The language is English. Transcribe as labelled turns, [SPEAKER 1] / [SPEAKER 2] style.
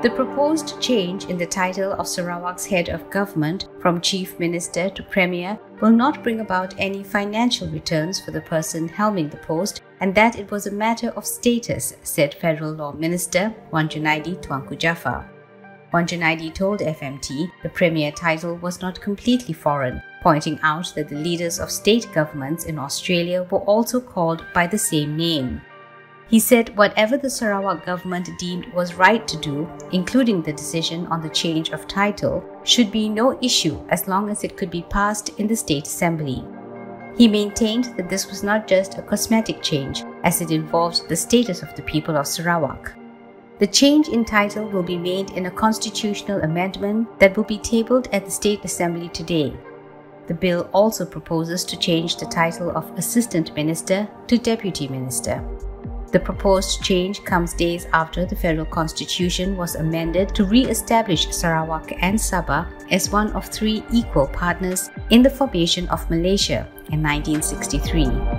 [SPEAKER 1] The proposed change in the title of Sarawak's head of government from chief minister to premier will not bring about any financial returns for the person helming the post and that it was a matter of status, said Federal Law Minister Wan Junaidi Tuanku Jaafar. Wan Junaidi told FMT the premier title was not completely foreign, pointing out that the leaders of state governments in Australia were also called by the same name. He said whatever the Sarawak government deemed was right to do, including the decision on the change of title, should be no issue as long as it could be passed in the State Assembly. He maintained that this was not just a cosmetic change, as it involved the status of the people of Sarawak. The change in title will be made in a constitutional amendment that will be tabled at the State Assembly today. The bill also proposes to change the title of Assistant Minister to Deputy Minister. The proposed change comes days after the federal constitution was amended to re-establish Sarawak and Sabah as one of three equal partners in the formation of Malaysia in 1963.